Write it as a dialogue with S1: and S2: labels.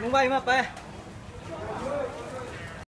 S1: มึงไว้มาไป